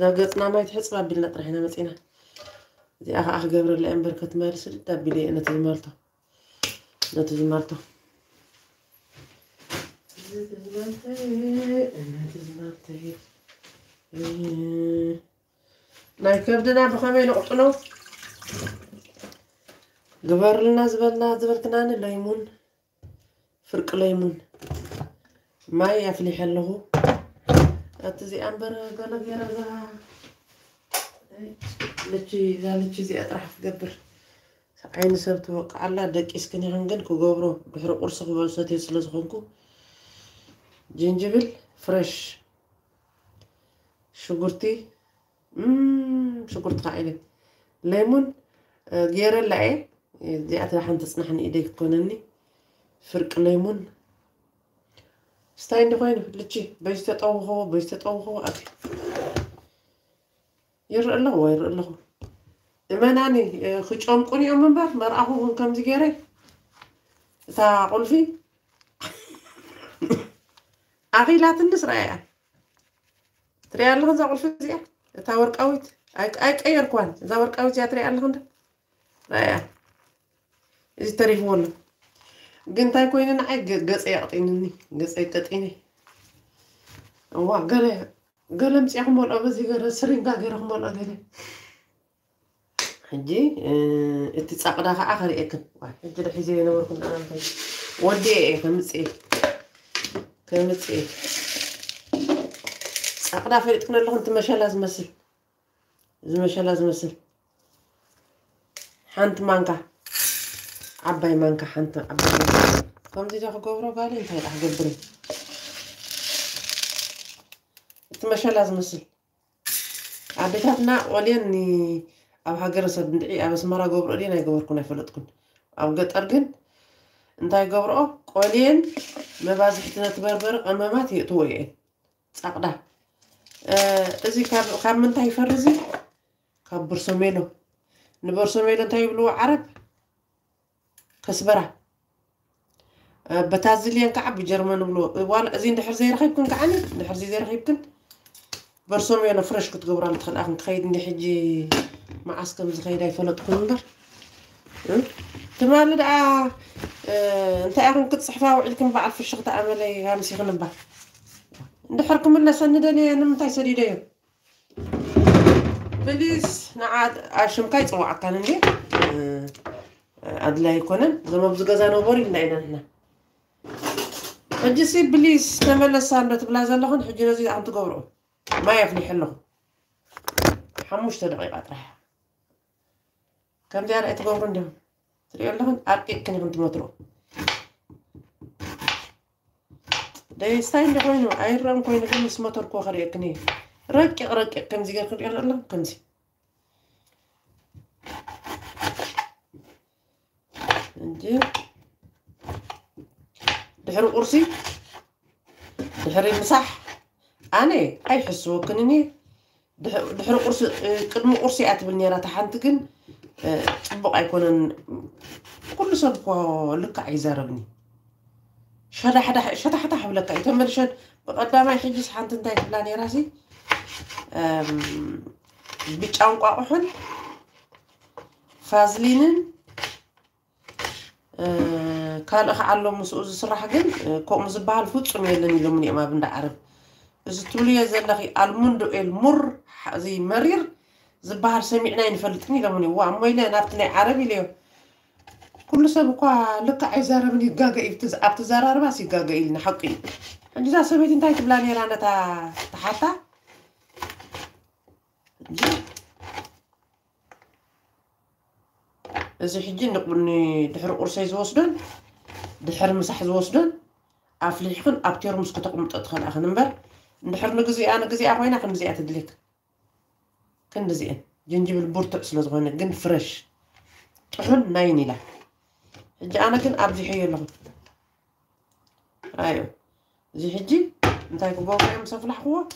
لقيتنا ما يتحس ما بيلنا طرحنا مسينا دي أخ أخ جبر اللي أمبر كتمر سر تبلي أنا تزمرته أنا تزمرته أنا تزمرته نايك أبدنا بخمي لقطنو جبر لنا زبر لنا زبر كنا الليمون فرق الليمون ما يعرف اللي حلوه እዚኣ እምበር ገለ ገይረ እዛ ልቺ እዛ ልቺ እዚኣ ጥራሕ ክትገብር ዓይኒ ሰብ ትወቅዓ ኣላ ደቂስክን ይኹን ግን ክገብሮ ድሕሪ ቁርሲ ክበሉ ሰትዮ ስለ ዝኾንኩ ጅንጅብል ፍረሽ ሽጉርቲ ሽጉርቲ ከዓ ኢለ ለይሙን ገይረላ እየ እዚኣ ሓንቲ ፅናሕኒ ኢደይ ክትኮነኒ ፍርቂ ለይሙን ስታይ እንደኮይኑ ልቺ በዚ ተጠውኽቦ በዚ ተጠውኽቦ ኣ ይርኢ ኣለኹ ወይ ይርኢ ኣለኹ እመናኒ ክጨምቁን እዮም እምበር መርኣኹ እውን ከምዚ ገይረ እታ ቁልፊ ኣኺላትንስ ረኣያ ትሪያ ኣለኹ እዛ ቁልፊ እዚኣ እታ ወርቃዊት ኣይቀየርኳን እዛ ወርቃዊት እዚኣ ትሪያ ኣለኹ ንዳ ረኣያ እዚ ተሪፍዎ ኣሎ جنت هاي كوين نعج جس يعطيني جس يعطيني وا قال قال أمس يا حمار أبغى زي قال سرين قال غير حمار قال لي حجي ااا اتت ساق ده آخر إكل حجي ده حزين أنا وركن أنا في ودي إيه كمس إيه كمس إيه ساق ده في إتكن اللهم تمشي لازم مسل لازم مسل حنت مانكا عباي مانكا حنت عباي مانكا فهمتي تاخو كوفرو قالي انت راح قبري تما شنو لازم نسل عبيت هنا ولياني او هاجر صدعي اا بس مره قبر لينا يقبر كنا فلتكن او قد ارجن انت قبر او قولين ما بازحتنا تبربر اما ما تي طوي صقدا آه، ا ازي كاب كان من تاي فرزي كبر سومينو نبر سومينو تاي بلو عرب كسبرة أه، بتازلين كعب جرمان بلو أه، وان زين دحر زي رخيب كن كعني دحر زي زي رخيب كن برسوم يانا فرش كنت قبرا لتخل اخن تخيد اني حجي مع اسكم زخيد اي فلط كن بر أه؟ تمال دعا انت اخن كنت صحفا وعلكم بعرف الشغطة عملي هامسي غنبا ندحركم الناس سندني انا متاي سريد ايو بليس نعاد اشم كاي صوعة أدلاي كونن زما بزغزا نوبري لنا هنا حجي سي بليز تملس عندنا تبلا زلخن حجي نزيد عم تقبرو ما يفني حلو حموش تدقيقة راح كم ديار اتقبرو ندم تريد لهم أركي كني كنت مترو داي ستاين دي غوينو أي رام كوين غير مس مطر كوخر يكني رقيق رقيق كنزي كنزي كنزي كنزي እንጂ ድሕሪ ቁርሲ ድሕሪ ምሳሕ ኣነ ኣይሕስወክንኒ ድሕሪ ቁርሲ ቅድሚ ቁርሲ እያ ትብል ነራ እታ ሓንቲ ግን ፅቡቅ ኣይኮነን ኩሉ ሰብ ኮ ልክዕ ይዛረብኒ ሸታሕታ ሕብለካ እዩ ተመልሸን ብቀዳማይ ሕጂ ሓንቲ እንታይ ትብላ ነራ ሲ ብጫ እንቋቑሑን ፋዝሊንን ካልእ ከዓ ኣሎ ምስኡ ዝስራሕ ግን ከምኡ ዝበሃል ፍፁም የለን ኢሎምን እዮም ኣብ እንዳ ዓረብ እዚ ትብልዮ ዘለኺ ኣልሙንዶ ኤልሙር እዚ መሪር ዝበሃል ሰሚዕና ይንፈልጥን ኢሎምን እዩ ዋ እሞ ኢለ ናብቲ ናይ ዓረብ ኢለዮ ኩሉ ሰብ እኳ ልክዕ ኣይዛረብን ይጋገእ ኣብ ተዘራርባስ ይጋገእ ኢልና ሓቂ እዩ እንዲዛ ሰበይቲ እንታይ ትብላ ነራ ነታ ተሓታ زي حجي نقبلني دحر قرصي زوصدون دحر مسح زوصدون أفليحكن أبتير مسكت أقوم تدخل أخن نمبر دحر نجزي أنا جزي أخوين أخن زي أتدليك كن زين جنجب البورت أصلا زغوين جن فريش طحن ناين لا حجي أنا كن أبزي حي لهم أيوة زي حجي نتايكو بوكا يوم سفلح هو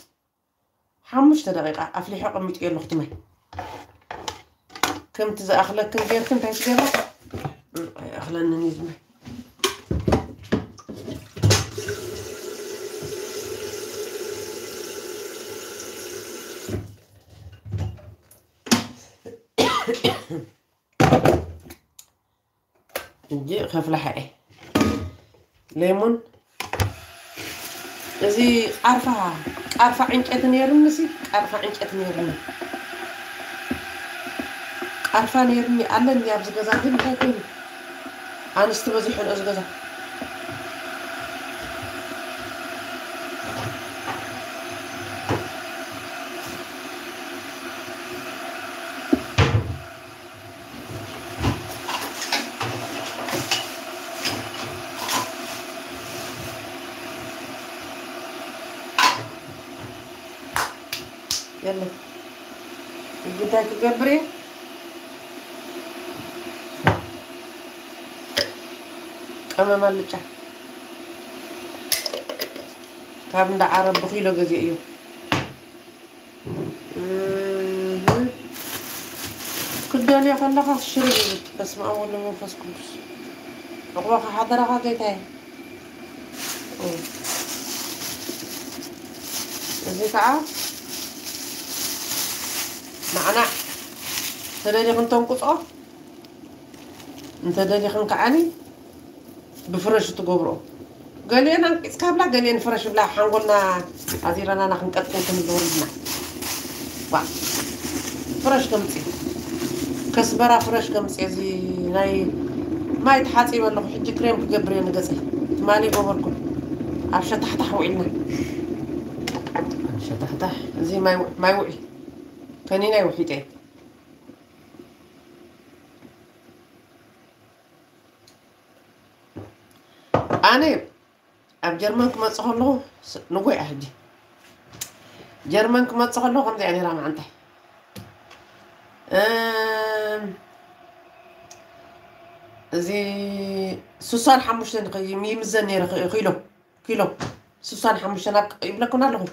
حمش دقيقة أفليحكن متير نختمي كم تزا أخلا كم تعيش دابا اخلا انني زمان نجي خف لحقي ليمون ازي قرفه عنك عنقتني يرمسي قرفه عنك يرمسي ዓርፋ ነርኒ ኣለኒ ኣብዚ ገዛ ግን እንታይ ኮይኑ ኣንስቲ በዚሑ ንእዚ ገዛ يلا قلت لك قبري ቀመማልጫ ካብ እንዳዓረብ ብኪሎ ገዚእ እዩ ክደልዮ ከለካ ሽር ይብል በስመ አብ ወወልድ ወመንፈስ ቅዱስ عقبك حضرة خطيتها زي تعال معنا انت دادي خنتنقصه انت دادي خنكعني بفرش تقبره قال لي انا إسكابلا كابلا قال لي نفرش بلا حنقولنا عزيرا انا نقطقو كم دورنا وا فرش كمسي كسبرة فرش كمسي زي ناي ما يتحاسي ولا حجي كريم كقبري نقصي مالي قبركم عشان تحت حوينا عشان تحت زي ما ما يوعي كانين تاني أنا أنا أنا أنا أنا أنا أنا أنا أنا أنا أنا جرمان أنا تصغلو أنا أهدي أنا كما أنا غمد أنا رام أنا آه أنا سوسان أنا قيمي أنا كيلو أنا سوسان أنا قيم أنا نار أنا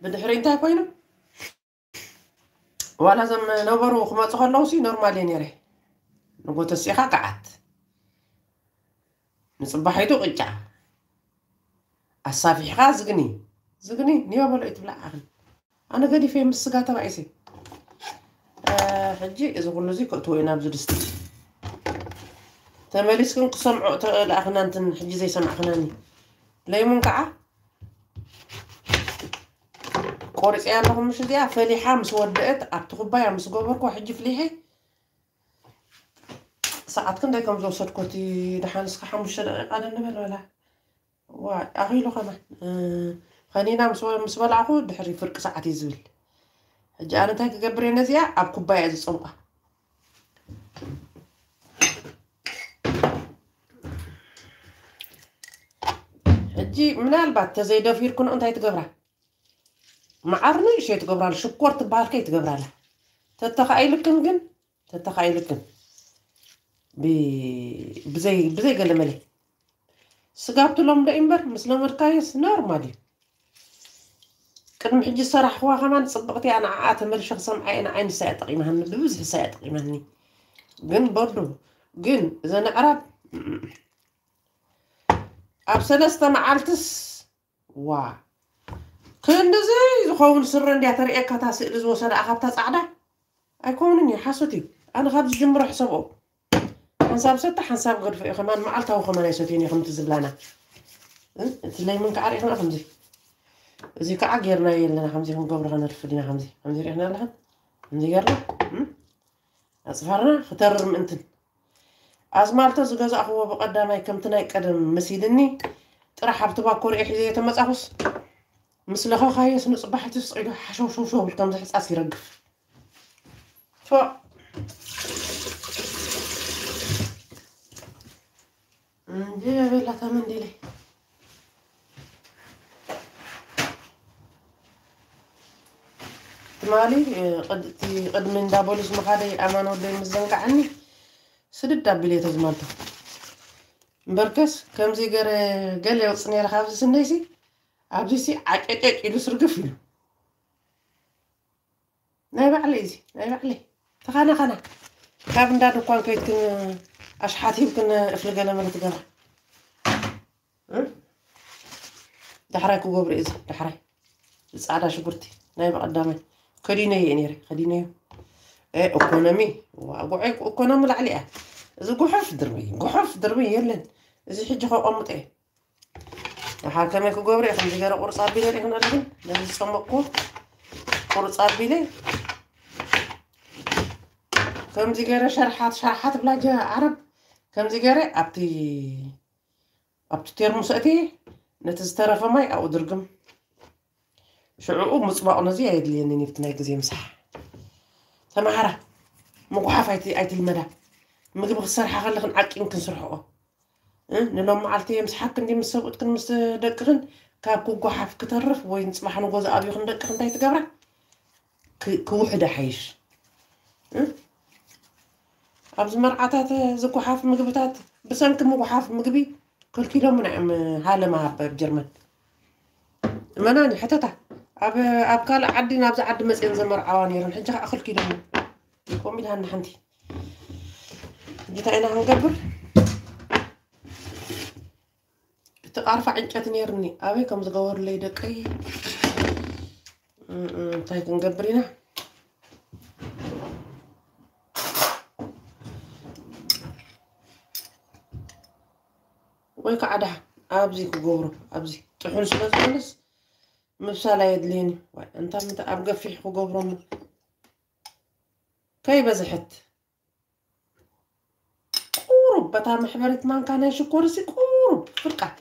بدحرين أنا كوينو أنا نوبرو أنا تصغلو أنا نورمالين أنا نقول أنا قعدت نصبح هيدو قجع الصافي حقا زقني زقني نيو مولو بلا عقل انا قدي فيه مسقا تبعيسي حجي اذا قلنا زي كنت وينا بزرستي تماليس كنك سمعو الاخنان تن حجي زي سمع اخناني لي منقعة قوريس ايا لهم مش زيا فليحة مسودقت ابتخبايا مسقوبرك وحجي فليحي ساعات كم دايكم زوج صوت كوتي دحين صحيح مش أنا إنه ولا لا وأخي لو خلنا خلينا نام سوى مسوى العقود دحين فرق ساعات يزول جانا تاك قبرين نزيع أب كوباية زي صمقة هجي من البات تزيد دوفير كون أنت يتقبرا معرني شي يتقبرا شكور تبالكي يتقبرا له تتخايلكم جن تتخايلكم بزي بزي قال ملي سقابتو لهم دايمبر مسلم ركايس نورمال كنت محجي صراحة واخا ما نصبغتي انا عاتا مالي شخص معايا انا عين ساعة تقيمة هن بوزح ساعة تقيمة هني قن برضو قن اذا نعرف اب سلسطة معالتس وا كن زي خون سرن ديها تريئك هتا سئلز وسلا اخابتا صعدة اي حاسوتي انا خابز جمرو حسابو حنساب ستة حنساب غرفة خمان معلتها وخمان يسوتيني خمت زبلانة انت اللي من كعري احنا خمزي زي كعقيرنا يلنا خمزي هم قبر غنر فدينا خمزي خمزي ريحنا لها خمزي قرنا اصفرنا خطر منتن از مالتا زغز اخوه بقدامه كمتنا يقدم مسيدني طرح حبتبا كور يحيز يتمصفس مسلخه خايس نصبحت تسقي حشو شو شو بالكم زحص اسي رقف شو እንጂ በቤላ ተመንዴ ላይ ትማሊ እቲ ቅድሚ እንዳ ቦሊስ መኻደ ኣማን ወለይ ምስ ዘንጋዓኒ ስድድ ኣቢለ ተዝመልቶ እምበርከስ ከምዚ ገረ ገለ የውፅ ነረ ካብዚ ስነይሲ ኣብዚ ሲ ዓጨጨጭ ኢሉ ስርግፍ ኢሉ ናይ ባዕለይ እዚ ናይ ባዕለይ ተኻና ኻና ካብ እንዳ ድኳን ከይትክን ኣሽሓት ሂብክን እፍልገለ መለት ገራ دحري كوكو بريز دحري سعدا شكرتي نايم قدامي كديني هي نيري كديني ايه اوكونامي وابو عيك اوكونامي العليا زو قحف دربي قحف دربي يلن زي حجي خو امطي إيه. دحري كمي كوكو بري خمس غير قرصا بي لي هنا لي نزل سمكو قرصا بي لي كم زي غير شرحات شرحات بلا جا عرب كم زي غير ابتي أبت ترموس أتي نتزترف ماي أو درقم شعوق مصباح نزي عيد لي أنني بتنايك زي مسح سمعرة مو حافة أتي أتي المدى ما تبغى الصراحة خلق نعك يمكن صرحه أه نلو ما عرفت يا مسحك كندي مسوي كن مسدكرن كابكو جو حاف كترف وين صباح نقول أبي خن دكرن تايت جبرة كوحدة حيش أبز مرعتات زكو حاف مقبتات بس أنت مو حاف مقبي قلت له منعم هالة ما عب بجرمن مناني حتتا عب عب قال عدي نابز عد مسئن زمر عواني رن حنجا أخل كيلو من يقوم بيها نحنتي جيت أنا هنقبر أرفع عنكات نيرني أبي كم زغور لي دقي طيب نقبرينه ويك عده أبزي كجورو أبزي تحول سلس سلس مبسالة يدليني واي أنت متى أبقى في حق جبرم كي بزحت كورب بتعم حمرت ما كان يش كورسي كورب فرقة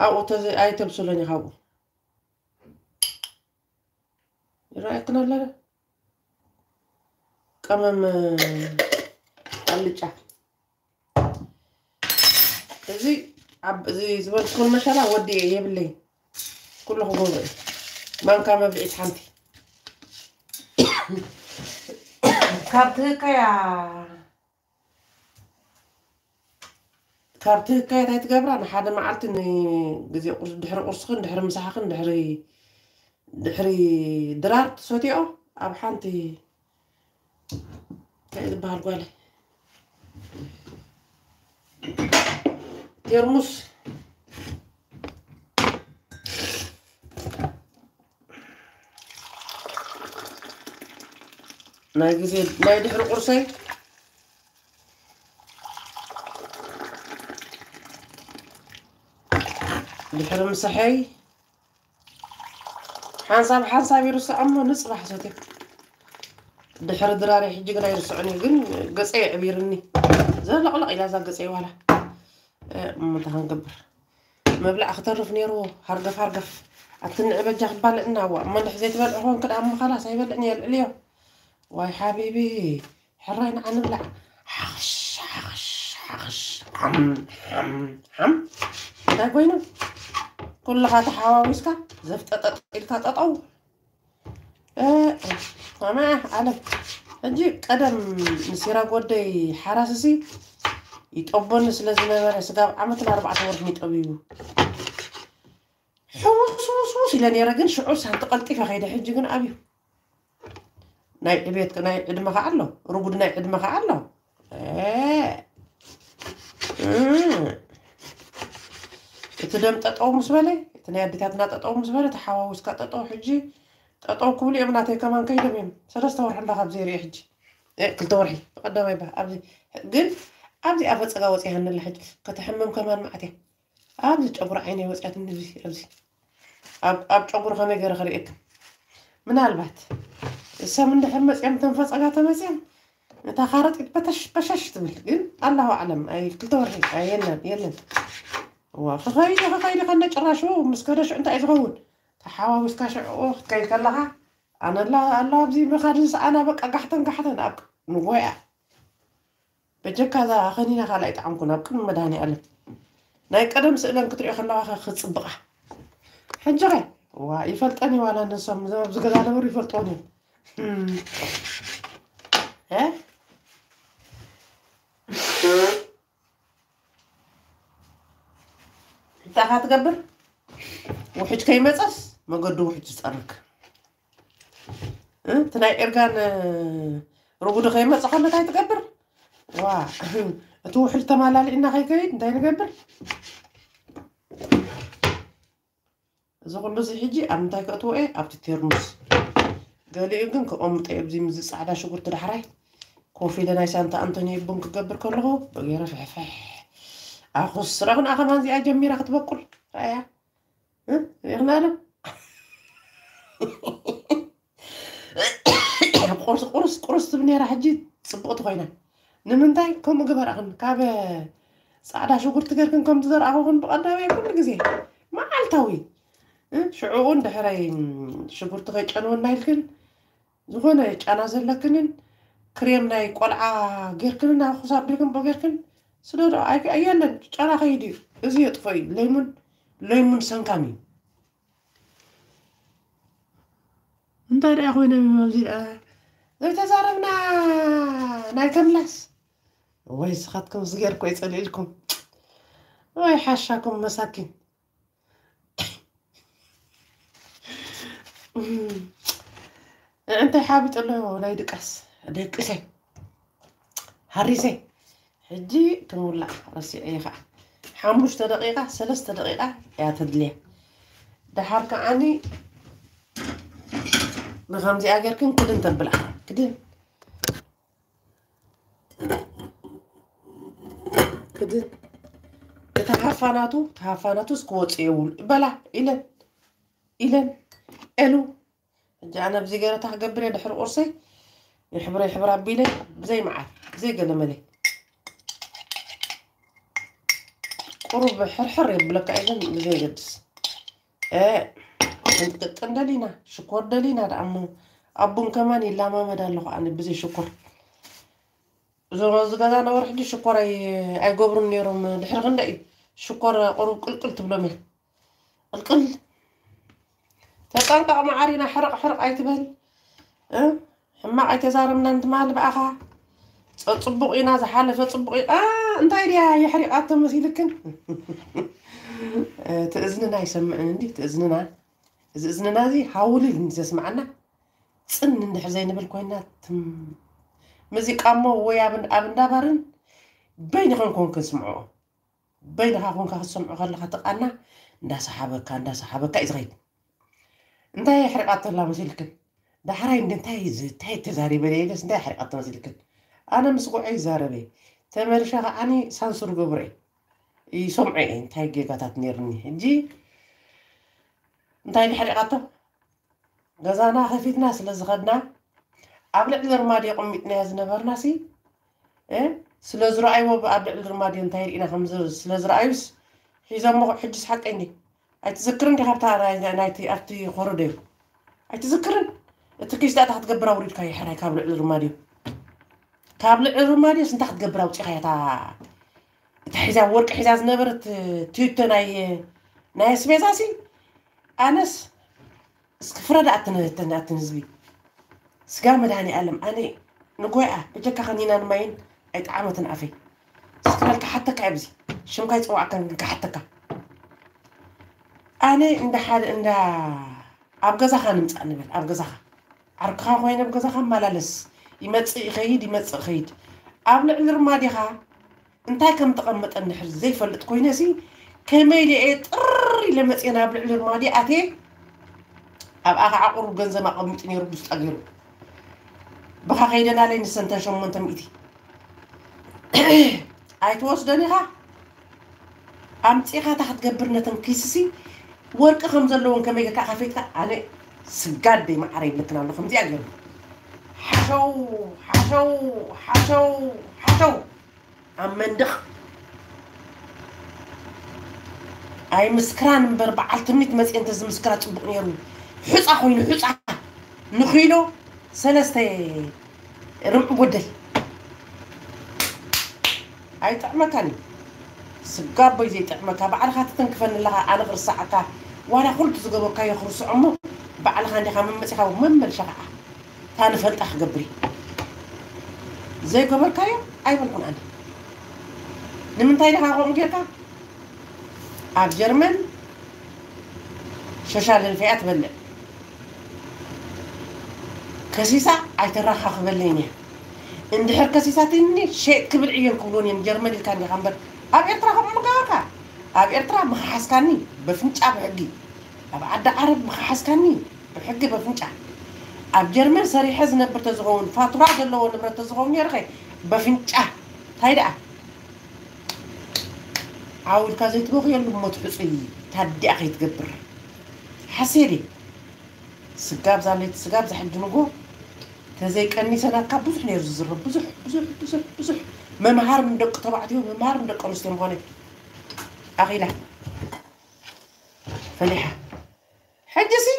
أو تز أي تبسلني هوا رأيك نلا كمم قلتها هذي عب زي زبد تكون ما شاء الله ودي يا بلي كل خبز ما نكمل بعيد حنتي كارتي كيا كارتي كيا تتقبر أنا حدا ما عرفت إني جزي قرص دحر قرص خن دحر مساحة خن دحري دحري درار صوتي أو أب حنتي كيد بهالقولي Thank you. لا نايزيد ما يدحر قرصي دحر مسحي حنصاب حنصاب يرسع أمه نصبح صوتك دحر دراري حجي قرا يرسعني قن قصي عبيرني زين لا لا إلا زين قصي وهلا እሞታ ክንገብር ምብላዕ ክተርፍ ነይሩ ሃርገፍ ሃርገፍ ኣትንዕ በጃ ክባልዕና ዋ እመንድሕ ዘይትበልዕ ኮን ክዳ እሞ ኸላስ ኣይበልዕን እየ ልዕል እዮ ዋይ ሓቢቢ ሕራይ ንዓ ንብላዕ ሓኽሽ ሓኽሽ ሓኽሽ ሓም እንታይ ኮይኑ ኩልኻ ተሓዋዊስካ ዘፍጠጠጥ ኢልካ ጠጠው ከመ ዓለም ሕጂ ቀደም ንሲራ ጎደይ ሓራስሲ يطبون سلاز نبر سداب عمتنا أربعة ورد ميت أبيو حوس حوس حوس إلى نيرة جن شو عوس هنتقلتي في خيدا حج جن أبيو ناي بيت ناي قد ما خعله ربود ناي قد ما خعله إيه تدم تطعم مسبله تنيا دي تاتنا تطعم مسبله تحاوس كتطعم حجي تطعم كولي أبناتي كمان كيدا بيم سلاز تورح الله خبزيري حجي إيه كل تورحي قدام يبه أبي جن أبدي أفوت أقوى زي هن اللي حد كتحمم كمان معدي أبدي أبرع عيني وأسعى تنزل أبدي أب أب أبرع خمي غير غريب من هالبات السام من دحين مسيم تنفس أقعد مسيم تأخرت بتش بشش تبل الله أعلم أي كل دور هيك أي يلا يلا وفخايدي فخايدي خلنا نشرشو مسكرش أنت إيش غون تحاوى مسكرش أوه كيف كلها أنا لا الله أبدي بخارج أنا بقى قحطن قحطن أب نوعه بجك هذا أغنينا غلا يتعمقون أبكم ما داني ألم نايك أدم سألن كتري أخلنا واخا خد صبقة حنجري وا يفلطني ولا نسوم زعما بزغدا له يفلطوني ها انت هات قبر وحج كي مصص ما قد وحج صرك ها تناي ارغان روبو دخي مصص خمت هاي ዋ እቲ ውሕድ ተማላሊዕና ከይከይድ እንታይ ንገብር እዚ ኩሉ እዚ ሕጂ ኣብ ምንታይ ከእትዎ እየ ኣብቲ ቴርሙስ ገሊኡ ግን ክቐምጦ እየ ብዚ ምዚ ፃዕዳ ሽጉርቲ ዳሕራይ ኮፍ ኢለ ናይ ሳንታ አንቶኒ ቡን ክገብር ከለኹ ብገይረ ፍሕፍሕ ኣኹስራ ኩን ኣኸማ እዚኣ ጀሚራ ክትበቁል ርኣያ ሪኢኽና ዶ ቁርስ ቁርስ ቁርስ ትብ ነራ ሕጂ ፅቡቕቲ ኮይና ንምንታይ ከምኡ ግበርክን ካብ ፃዕዳ ሽጉርቲ ገርክን ከም ዝዘርኣኹኹን ብቐዳማይ ኩሉ ግዜ መዓልታዊ ሽዑኡን ድሕረይ ሽጉርቲ ከጨንወና እናይልክን ዝኾነ ጫና ዘለክንን ክሬም ናይ ቆልዓ ጌርክንን ኣብ ክሳብ ዲልክን በጌርክን ስለዶ ኣያለን ጫና ከይድ እዩ እዚ የጥፎ እዩ ለይሙን ለይሙን ሰንካም እዩ እንታይ ድኣ ኮይነ ኣብዚ ዘይተዛረብና ናይ ከምላስ الله يسخطكم صغيركم ويصلي لكم حاشاكم مساكين انت حابب تقول له ولا يدقس دقسي هريسي حجي تمولع راسي ايخا حموشت دقيقة ثلاث دقيقة يا تدلي حركة عني بخمسة أجر كن كدن تبلع كدن ክድ እታ ሃፋናቱ ሃፋናቱ እስክወፅ የብሉ በላ ኢለን ኢለን ኤሉ ሕጂ ኣነ ብዘይ ገረታ ክገብር እየ ድሕሪ ቁርሰይ ይሕብረ ይሕብራ ኣቢለ ብዘይ መዓር ዘይገለመለ ቁሩብ ሕርሕር የብለካ ኢለን ብዘይገድስ እንትቅጥን ደሊና ሽኮር ደሊና ደኣሞ ኣቡን ከማን ይላማመድ ኣለኹ ኣነ ብዘይ ሽኮር زورو زغدا انا ورحدي شكور اي اي غوبرو نيروم دحر غنداي شكور قرب قلقل تبلمي قلقل تطنطق معارينا حرق حرق اي تبل اه حما اي تزارمنا انت مال بقاها ፅቡቕ ኢና ዝሓለፈ ፅቡቕ እንታይ ድያ የሕሪቃቶ መሲልክን እቲ እዝንና ይሰምዕን እንዲ እቲ እዝንና እዚ እዝንና እዚ ሃውልል ዘስማዓና ፅን እንድሕ ዘይንብል ኮይና مزي قامو ويا بن ابن دبرن بين كون كنسمعو بين ها كون كنسمعو غير لها تقانا ندا صحابك ندا صحابك اي زغيد انت يا حرقات الله مزيلك دا حراي انت هي تاي تزاري بلي لس انت حرقات مزيلك انا مسقوع اي زاربي تمرشا غاني سانسور غبري اي سمعي انت هي كيكاتات نيرني جي انت هي حرقاتو غزانا خفيتنا سلا زغدنا ኣብ ልዕሊ ርማድዮ ቆሚጥና ዝነበርናሲ ስለ ዝረኣይዎ ኣብ ልዕሊ ርማድዮ እንታይ ርኢና ስለ ዝረኣዩስ ሒዞሞ ሕጅስ ሓቀኒ ኣይትዝክርን ዲ ካብታ ናይቲ ኣብቲ ኮረዶ እዩ ኣይትዝክርን እቲ ክሽጣእታ ክትገብራ ውሪድካ ይሕራይ ካብ ልዕሊ ርማድዮ ካብ ልዕሊ ርማድዮስ እንታይ ክትገብራ ውፅኢካ እታ እታ ሒዛ ወርቂ ሒዛ ዝነበረት ትዩቶ ናይ ናይ ስቤዛሲ ኣነስ እስክፍረዳ ኣትን ህዝቢ سكام داني ألم أنا نقوعة بجك خنينا نمين أيت عامة أفي سكر حتى كعبزي شو مكايت أوعى كان لك حتى كا أنا إن حال إن أبقى زخا نمت أنا بل أبقى خا عرقها خوين أبقى زخا ملالس يمت خيد يمت خيد أب ما رمادي خا እንታይ ከም ተቐመጠኒ ሕዚ ዘይፈልጥ ኮይነ ሲ ከመይ ልአ لما تينا أبل ኣብ ما دي أتي أبغى ከዓ ቁሩብ ما قمت إني ውሽጣ أجره بخا خيدا لا لين سنت شومنت ميتي ايت واس دنيها ام تيغا تحت غبرنتم كيسسي ورق خم زلون كمي كا خفيت انا سغاد دي معري بتنا لو خمزي اغير حشو حشو حشو حشو ام مندخ اي مسكران بربعه تمنيت مسي انت مسكرات تبقني يرو حصا خوينو حصا نخيلو سلستي ربع قدل أي تعمتني سقاب بيزي تعمتها بعد خاطر تنكفن لها أنا غير ساعتا وأنا قلت تقبل كاي خرس عمو بعد خاطر خامم مسيحة وممل شقعة ثاني فتح قبري زي قبل كاي أي بنكون أنا نمن تاي لها قوم كيركا أب جرمن شوشال الفئات بلد كسيسة عيترخ خف بليني عند حر كسيسة تني شيء كبر عين كولوني من جرمني كان يخبر أبي أترى خم مكاكا أبي أترى مخحس كاني بفنش أبي حقي أبي عدا عرب مخحس كاني بحقي بفنش أبي جرمن سري حزن برتزغون فاتورة جلو نبرتزغون يرخي بفنش هاي دا عاود كازي تبغي يلو موت حسي تدي أخي تقبر حسيري سقاب زاليت سقاب زحب جنوقو تزاي كاني سنة كبزح نيرز زر بزح بزح بزح بزح ما مهار من دق تبعتيه ما مهار من دق أنا سلم غني أغيلا فليحة حجسي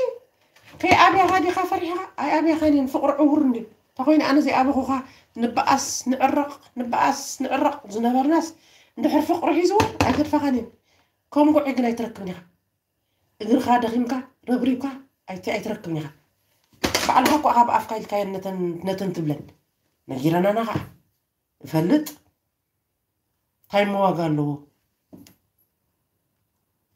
كي أبي هذه خفريها أي أبي خاني نفقر عورني تقولين أنا زي أبو خا نبأس نعرق نبأس نعرق زنبر ناس نحر فقر حيزو أكثر فغني كم قعد لا يتركني خا إذا خا دخيمك ربريك أي تأي تركني خا بعلها كو غاب افقايل كاين نتن نتن تبلن نغيرنا نغا فلت هاي مو غالو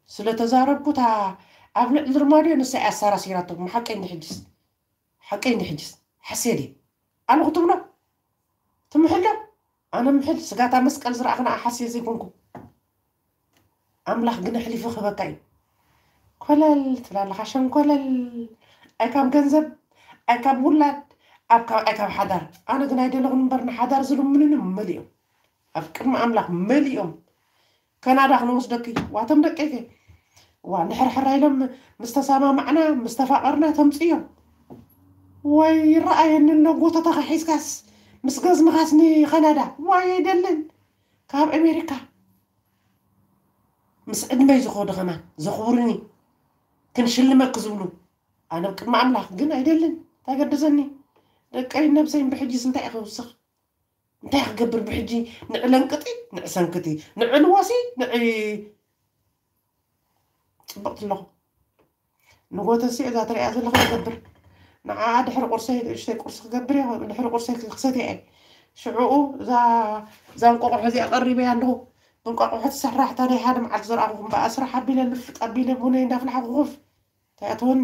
سلا تزاربكو تا عبل الرمادي نسى اسارا سيراتو ما حقين نحجس حقين نحجس حسيدي انا غتمنا تمحل انا محل سقاطا مسقل زرعنا حسي زيكونكو املاح جنح لي فخ بكاي كولل تلال خشم كولل اكام كنزب أكاب ولاد أكاب أكاب حدار أنا قنا يدي لغن برنا حدار زلهم منهم مليون أفكر ما أملاك مليون كان هذا خلنا مصدقي واتم دقيقة وان حر حر إلهم مستسامة معنا مستفقرنا تمسيهم وي رأي أن اللغوطة تخحيس كاس مسقز مغاسني وي دلن كاب أمريكا مس أدمي زخود غمان زخورني كنشل ما كزولو أنا بكل عملاق أملاك قنا يدلن ታገደሰኒ ደቀሪ ነብሰይን ብሕጂ እንታይ ክውስኽ እንታይ ክገብር ብሕጂ ንዕለንቅጢ ንዕሰንክቲ ንዕልዋሲ ንዕ ፅብቕቲ ኣለኹ ንጎተሲ እዛ ትሪኣ ዘለኹ ክገብር ንዓ ድሕሪ ቁርሰይ ንእሽተይ ቁርሲ ክገብር እየ ድሕሪ ቁርሰይ ክሰት እየ ሽዑኡ እዛ እንቋቑሖ እዚኣ ቀሪበያ ኣለኹ ብእንቋቑሖ ትሰራሕታ ናይ ሓደ መዓልቲ ዝረኣኹኹም በኣ ስራሕ ኣቢለ ልፍጥ ኣቢለ ብነይ እንዳፍልሓ ክኹፍ እንታይ ኣትወኒ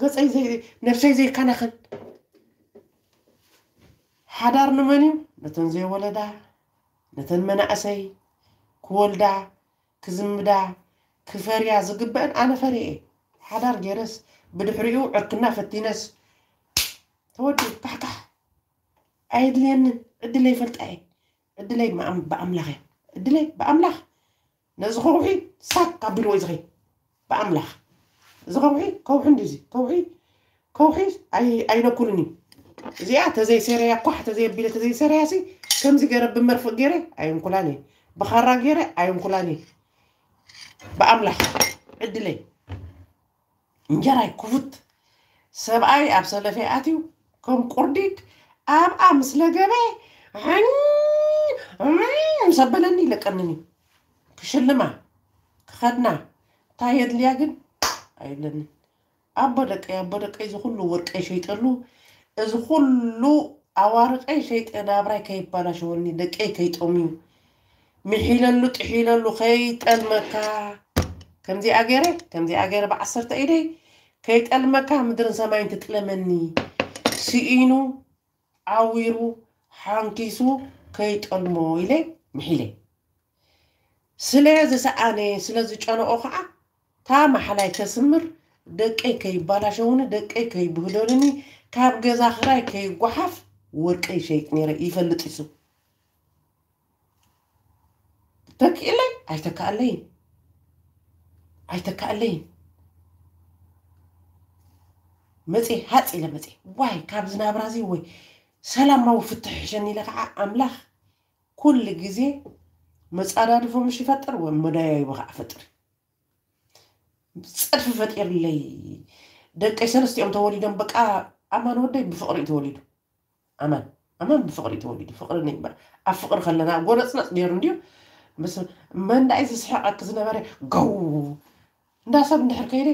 قصي زي نفسي زي كان خد حدار نمني نتن زي ولدا نتن من أسي كول دا كزم دا كفريا زقبان أنا فريق حدار جرس بدفريو عقنا فتينس تودي بحكة عيد لي أن عد لي فلت أي عد لي ما أم بأملاه عد لي بأملاه نزغوه سك قبل وزغي بأملاه እዚ ከውሒ ከውሒ እንዲ እዚ ከውሒ ከውሒ ኣይነኩልን እዩ እዚኣ ተዘይሰረያ ኳሕ ተዘየቢለ ተዘይሰረያ ሲ ከምዚ ገረ ብመርፍእ ገይረ ኣይንኩላን እየ ብኻራ ገይረ ኣይንኩላን እየ ብኣምላኽ ዕድለይ እንጀራይ ክፉት ሰብኣይ ኣብ ሰለፈ ኣትዩ ከም ቁርዲድ ኣብኣ ምስ ለገበ ሰበለኒ ይለቀንን እዩ ክሽልማ ክኸድና እንታይ የድልያ ግን ኣይብለንን ኣብ በደቀይ ኣብ በደቀይ ዝኩሉ ወርቀይ ሸይጠሉ እዚ ኩሉ ኣዋርቀይ ሸይጠ ናብራይ ከይባላሸወኒ ደቀይ ከይጠምዩ ምሒለሉ ጥሒለሉ ከይጠልመካ ከምዚኣ ገይረ ከምዚኣ ገይረ ብዓሰርተ ኢደይ ከይጠልመካ ምድርን ሰማይን ትጥለመኒ ስኢኑ ዓዊሩ ሓንኪሱ ከይጠልሞ ኢለ ምሒለ ስለዝሰኣነ ስለዝጨነኦ ከዓ تا محلاي كسمر دقي كي بلاشون دقي كي بهدلني كاب جزا خراي كي وحف ورقي شيك نيري يفلط يسو تكيلي ايتكالي ኣይተካኣለይን መፅ ሓፂ ኢለ መፅ ዋይ ካብ ዝናብራ እዚ ወይ ሰላማዊ سلام ما وفتح ከዓ ኣምላኽ ኩሉ كل መፀዳድፎ ምሽ ይፈጥር ወይ መዳያይቦ ከዓ ፈጥር ፀድፊ ፈጢሩለይ ደቂ ሰለስተ እዮም ተወሊዶም በቃ ኣማን ወደይ ብፍቅሪ ተወሊዱ ኣማን ኣማን ብፍቅሪ ተወሊዱ ፍቅሪ ይግበር ኣብ ፍቅሪ ከለና ጎነፅነፅ ነይሩ እንድዮ መንዳይ ዝስሕቀክ ዝነበረ ገው እንዳሰብ እንድሕር ከይደ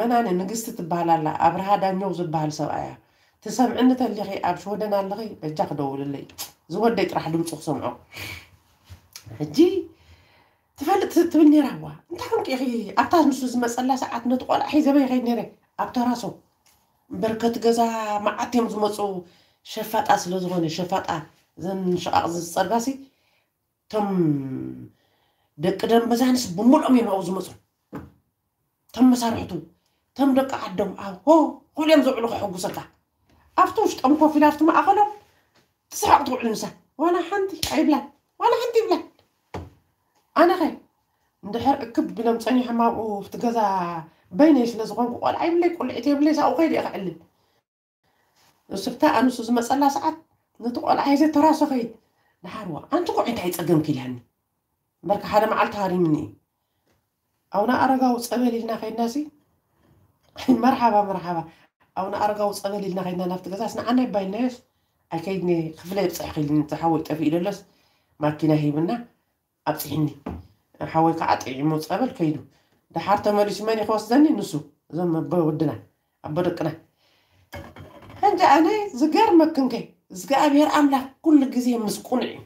መናኒ ንግስቲ ትበሃል ኣላ ኣብርሃ ዳኛው ዝበሃል ሰብኣያ ትሰምዕኒ ተሊኺ ኣብ ሽወደና ኣለኺ በጃ ክደውልለይ ዝወደይ ጥራሕ ድምፁ ክሰምዖ ሕጂ تبني روا انت هم كي غي ابتاز نسوز ما سلا ساعات نتقول احي زمي غي نيري ابتراسو بركت قزا ما عطيم زمسو شفات اسلو زغوني شفات اه زن شقاق زي السرقاسي تم دك دم بزانس بمول امي ما اوزمسو تم مسارحتو تم دك عدم اه هو كل يوم زعلو خيحو قسكا افتو شت امكو في لافتو ما اغلو تسحق طوع المسا وانا حنتي عيبلا وانا حنتي بلا انا غير ندحر كب بلا مصاني حما وفت غزا بينيش نزغون قول عيب لي قول عيتي بلي ساو غير يقعلب وصفتا انو سوز مسألة ساعات نتقول عايزة تراسو غير نحاروا انتو قو عيت عيت اقم كيلاني يعني. بركة حالة معال تهاري مني او نا ارقا وصفل لنا خير ناسي مرحبا مرحبا او نا ارقا وصفل لنا خير نافت غزا سنا انا بينيش اكيدني خفلي بصحي لنتحول تفيل اللس ماكينة هي منا أبصحيني حاول كعطي يموت قبل كيدو ده حارت مالي سماني خواص داني نسو زم بودنا أبدكنا هنجا أنا زجار ما كنكي زجا أبير أملا كل جزية مسكوني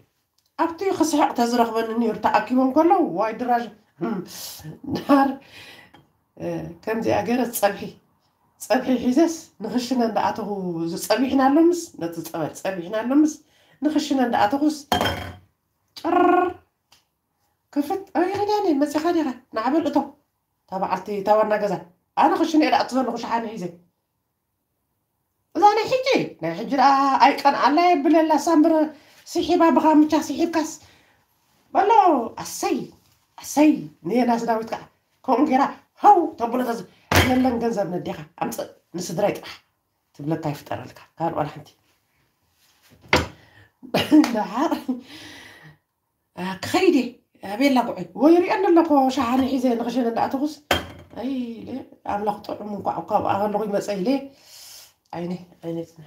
أبتي خسح تزرق من النير تأكي من كله وايد راج نار كم زي أجرة صبحي صبحي حزس نخشنا عند أتوه صبحنا اللمس نتصبح صبحنا اللمس نخشنا عند أتوه ترر كفت اه يا غداني مسي خالي غا نعمل اطو تابع عرتي تابع نقزا انا خش نقرا اطفال نخش حالي هيزي زاني حجي نا حجر اه اي كان الله يبلا لا سامر سيحي بابا غامتا سيحي بكاس بلو اسي اسي ني ناس داويت كا كون كيرا هاو تبلا تز يلا نغنزب نديخا امص نسدراي طح تبلا تاي فطر لك كان ولا حنتي نعار اه كخيدي أبي لا بعي ويري أن لا بوا شعري حزين غشين أنا أتغس أي ليه أنا لقط مقع قا أنا لقي بس أي ليه عيني عيني تنا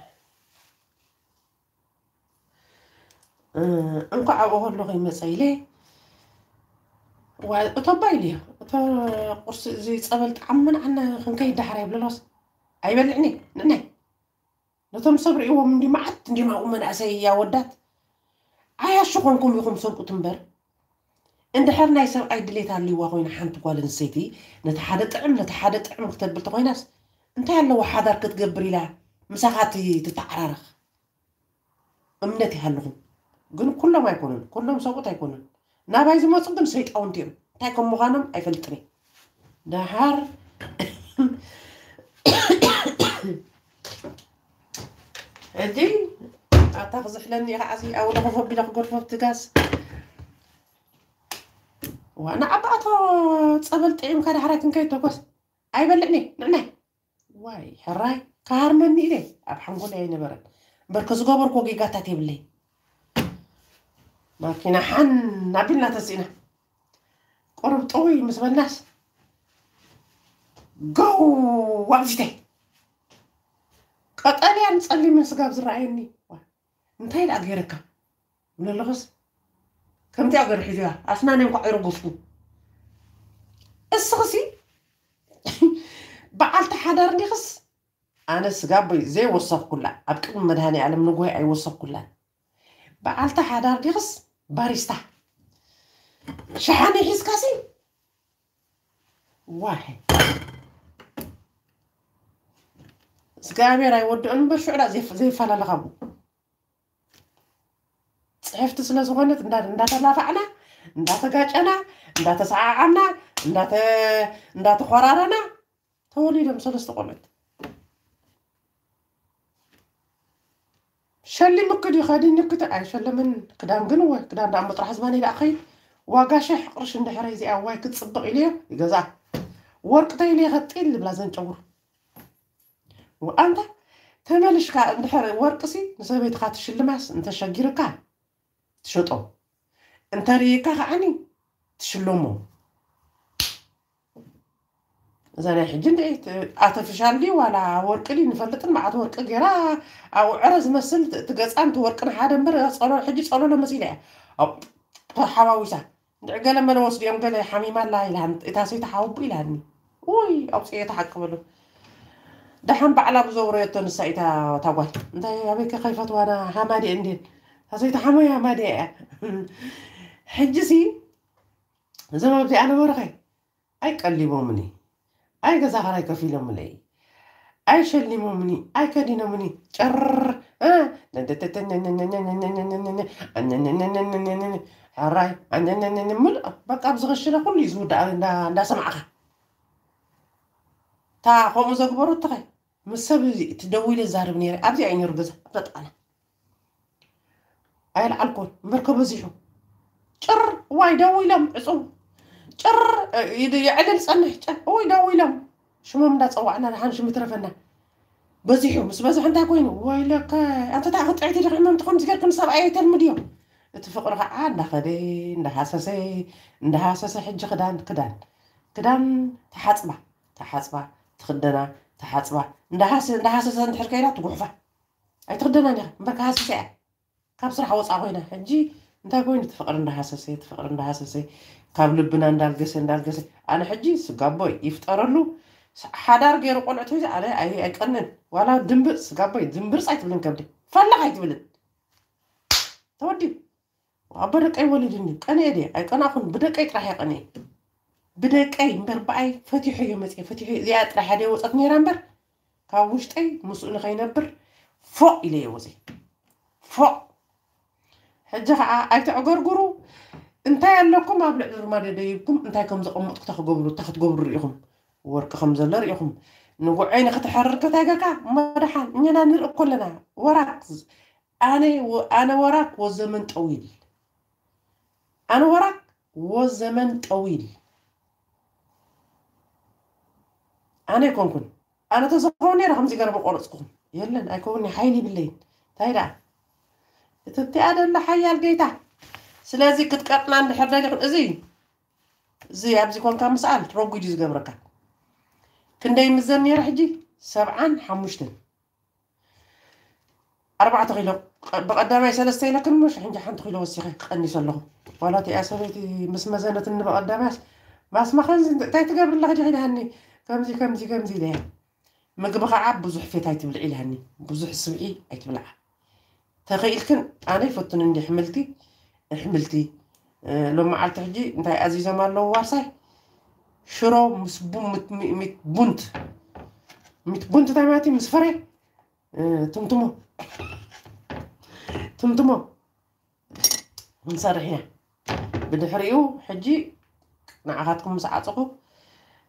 أم قا أقول لقي بس أي ليه وطبعي ليه قرص زي تقبل تعمن عنا خنكي دحري بلوس أي بلعني نني نتم صبر يوم إيوة دي ما عد دي ما أمنا سيا ودات عيا شو قنكم يوم صبر تنبر عند حرنا يسوع عيد ليه تعلي وغوين حنت قال نسيتي نتحدت عم نتحدت عم كتب بالطبعي ناس أنت على واحد أركض جبريلا مساحتي تتعرق أمنتي هالغم قلنا كلهم ما يكونون كلهم صوت يكونون نابا إذا ما صدم سيد أو أنتم تايكم مغانم أي فلتري دهار هدي أعتقد زحلني رأسي أو لغفو بلغ غرفو بتقاس وانا عطاتو صبل طيم كان حرك كان كيتوكس اي بلعني نعني واي حراي قهر مني لي اب حنقول اي نبرت بركز غبر كو جيغاتا تيبلي ماكينا حن نابلنا تسينا قرب طوي مس بالناس جو وابجتي قطاني عن صلي من سقاب زرعيني انتهي لا غيرك من اللغز كم أقدر حجها أسناني وقعير قصو الصغسي بعلت حدار نقص أنا سقابي زي وصف كله أبكم مدهاني على منو جوه أي وصف كله بعلت حدار نقص باريستا شحاني حس كاسي واحد سقابي راي ودو أنا بشعر زي زي فلا لغبو ፅሕፍቲ ስለ ዝኾነት እንዳተላፋዕና እንዳተጋጨና እንዳተሰዓዓና እንዳተኮራረና ተወሊዶም ሰለስተ ቆልዑት ሸሊም እክድ ይኸዲኒ ክት ኣይሸለምን ክዳን ግን ወይ ክዳን ዳእሞ ጥራሕ ዝባነ ኢላኣኸይ ዋጋ ሽሕ ቅርሽ እንድሕረ እዚኣ ዋይ ክትፅብቕ ኢልዮ ይገዛ ወርቂ ተኢልየ ኸጢል ዝብላ ዘንጨውር ወኣንታ ተመልሽካ እንድሕር ወርቂ ሲ ንሰበይትካ ትሽልማስ እንተሸጊርካ تشطو انت ريكا غاني تشلومو زاني حجن دعيت اتفشان لي ولا ورق لي نفلت مع ورق غيرا او عرز مسل تقص انت ورق حدا مر صلو حجي صلو لما سيلع او حواوسا دعقا لما نوصل يوم قال حميمه لا اله انت اتا حاوب الى هني وي او سيت حق منو دحن بعلا بزوريتو نسيتها تاوي انت يا بك خيفت وانا حمادي عندي هسويتحميا مادية حجسي زمبتي أنا مرغي أي قلبومني أي قزهراي كفيل ملي أي شلمومني أي كدينومني جر آه حراي ملأ بقى بزغشنا كل يزود دا سمعها تا خمو زغبرو تخي مسب تدويل الزهر بنيري أبزي عين يربزها بتطالع على الكول مركبه بزيحو شر واي داوي لهم عصو شر يعدل صنح واي داوي لهم شو ما بدنا تصوعنا نحن شو مترفنا بزيحو بس بس انت كوين واي لك انت تاخذ عيد الرحمه انت كنت تقول كم صار عيد المديو اتفقوا راه عاد خدي نحاسسي نحاسسي حج خدان كدان كدان تحاصبه تحاصبه تخدنا تحاصبه نحاسس نحاسس انت حركينا تقوفه اي تخدنا نيا مبركه حاسسي كاب صراحة وصع غينا هنجي انتا قوين تفقر انده حساسي تفقر انده حساسي كاب لبنا اندال قسي اندال قسي انا حجي سقابوي يفتقر اللو حدار غير قول اعتويز على اي اقنن ولا دنبر سقابوي دنبر سعي تبلن كابدي فالله هاي تبلن تودي وابدك اي ولي جنجي قنا ادي اي قنا اخون بدك اي تراحي قني بدك اي مبر بأي فتيحو يومتي فتيحو زيات راح ادي وصق نيران بر كاب وشت اي مسؤول غينا بر فوق الي وزي فوق حجا أنت عقرقرو انتي عندكم ما بلعب الرمال يديكم انتي كم زقمة تخ قبر تخ قبر ريقهم ورك خمسة لر ريقهم نقول عيني خت حرر كتاجك ما رح إننا نرق كلنا وراك أنا و... أنا وراك وزمن طويل أنا وراك وزمن طويل أنا كون كون أنا تزقوني رقم زي كرب القرص كون يلا أكوني حيلي بالليل تايرا طيب ኢትዮጵያ ደላ ሓያል ጌታ ስለዚ ክትቀጥላ እንድሕር ደሊኹ እዚ እዚ ኣብዚ ኮንካ ምስኣል ረጉድ እዩ ዝገብረካ ክንደይ ምዘን ነይረ ሕጂ ሰብዓን ሓሙሽተን ኣርባዕተ ኪሎ ብቀዳማይ ሰለስተ ኢለ ክንምሽ ሕንጂ ሓንቲ ኪሎ ወሲኸ ክቀኒስ ኣለኹ ዋላ እቲኣ ሰበይቲ ምስ መዘነት ንበቀዳማያስ ባስማ ከምዚ እንታይ ትገብርላ ሕጂ ሒድሃኒ ከምዚ ከምዚ ከምዚ ኢለ ምግቢ ከዓ ብዙሕ ፌት ኣይትብልዒ ኢልሃኒ ብዙሕ ስብዒ ኣይትብልዓ تخيل كان أنا فطن عندي حملتي حملتي آه، لو ما عرفت حجي انت عزيزه ما لو واصاي شرو مسبوم مت مت بنت مت بنت تاع ماتي مسفره آه، تمتمو تمتمو نصرح هنا بنحريو حجي نعاقاتكم مسعاتكم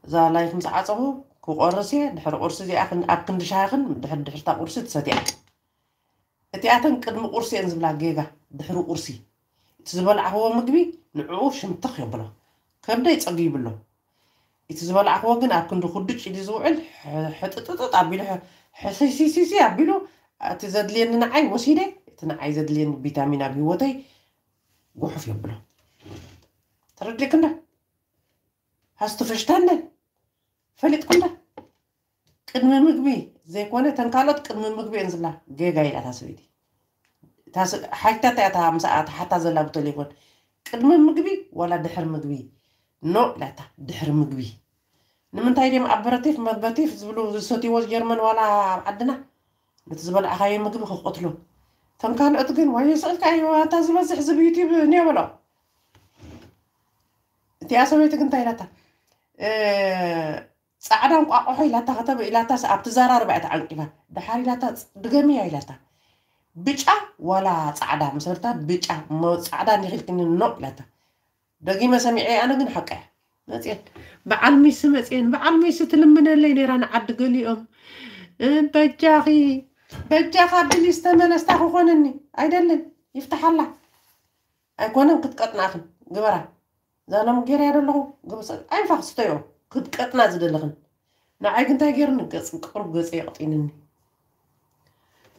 ذا لايف مسعاتكم كو قرسي دحر قرسي دي اخن اقن دشاخن دحر دحر تا قرسي تساتي تياتن قدم قرسي انزبلا جيغا دحرو قرسي تزبل عهو مغبي نعوش نتخ يبلو كبدا يصقي يبلو يتزبل عهو كن اكن دو خدج يدي زوعل حططط ابيلو حسي سي سي سي ابيلو اتزاد لي نعاي وسيدي تنا عايزاد لي فيتامين ابي وتي وحف يبلو ترد لي كنا هاستو فشتاندن فليت كنا كدم مغبي زي كونه تنقالت كدم مغبي انزلا جيغا يلا تاسويتي تاس حتى تاع تاع ام ساعات حتى زلا بالتليفون كدم مغبي ولا دحر مغبي نو لا تاع دحر مغبي نمن تاع ديم ابرتيف مبتيف زبلو زوتي واش جيرمان ولا عندنا بتزبل اخاي مغبي خقتلو تنقالت كن واي سالك ايوا تاع زلا زحزب يوتيوب ني ولا تي اسويتك انت يلا تاع سعدان قاقه لا تغتب إلى تاس أبتزار أربعة عنقبة دحار إلى تاس دقمي إلى تا بيجا ولا سعدا مسرتا بيجا ما سعدا نخلتني نو إلى تا دقي مسمي أنا جن حقه نسيت بعلمي سمسين بعلمي ستلمنا اللي نيران عد قليهم بجاقي بجاقا بلي استمنا استاخو خونني أي دلن يفتح الله أكونا قد قطناخن قبرا زانا مجيري رلغو قبصا أين فاق ستيو كنت كتنا زدلغن نعاي كنت هاجر نقص قرب قص يعطينني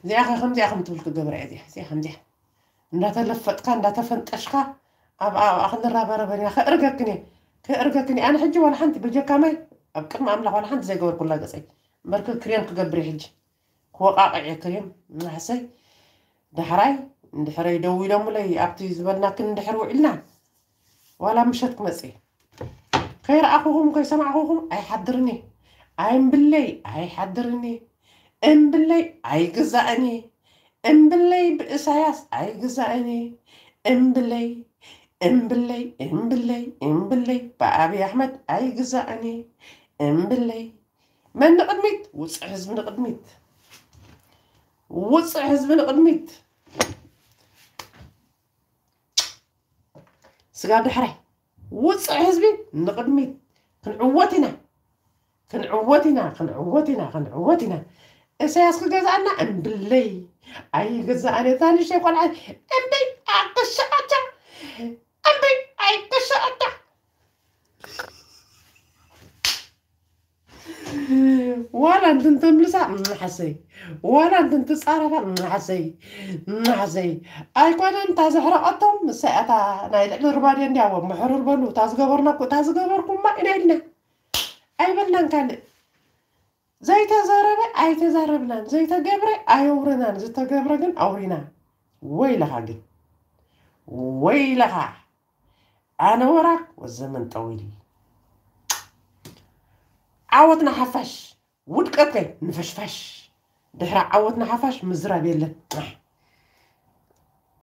زي أخي خم زي أخم تقول كذا برأي زي زي خم زي نرى تلفت كان نرى تفنت أشكا أب أب أخن الرابع ربع يا أخي أرجعكني كأرجعكني أنا حجي ولا حنت بالجو كامل أبكر ما أملا ولا حنت زي قبر كل قصي مركل كريم كجبري حج هو قاقع يا كريم ما حسي دحري دحري دوي لهم لي أبتي زبلنا كن دحرو إلنا ولا مشتك مسيح خير اخوهم خير سمع اخوهم اي حضرني اي ايم اي حضرني ام بلي اي ايجزأني ام بالله بإساياس ايجزأني ام بلي ام بلي ام بلي ام بلي بأبي احمد اي ايجزأني ام بلي من قدميت وصع حزب قدميت وصع حزب قدميت سقاب الحري وسع حزبي نقدمي كنعوتنا كنعوتنا كنعوتنا كنعوتنا اساس كل جزانا ام باللي اي جزانا ثاني شيء قال ام بي اقشعتا ام بي اي قشعتا ولا انت تملسع حسي ولا انت تتصارف حسي حسي ኣይኮነን እታ ዘሕረቐቶም ምሳይ እታ ናይ ልዕሊ ርባድዮ እንዲያወ ምሕሩር በሉ እታ ዝገበርና እታ ኣይበልናን ካልእ ዘይተዘረበ ኣይተዛረብናን ዘይተገብረ ኣየውርናን ዝተገብረ ግን ኣውሪና ወይ ለኻ ግን ወይ ለኻ ኣነ ወራክ ወዘመን ጠዊል ዓወትና ሓፋሽ ودقت لي نفشفش دحرا عوضنا حفش مزرع بيلا نح.